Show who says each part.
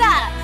Speaker 1: Up?